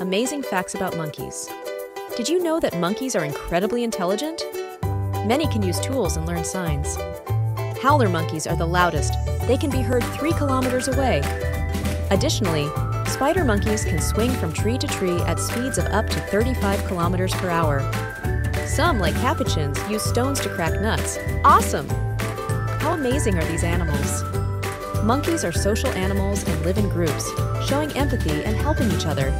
Amazing facts about monkeys. Did you know that monkeys are incredibly intelligent? Many can use tools and learn signs. Howler monkeys are the loudest. They can be heard three kilometers away. Additionally, spider monkeys can swing from tree to tree at speeds of up to 35 kilometers per hour. Some, like capuchins, use stones to crack nuts. Awesome! How amazing are these animals? Monkeys are social animals and live in groups, showing empathy and helping each other.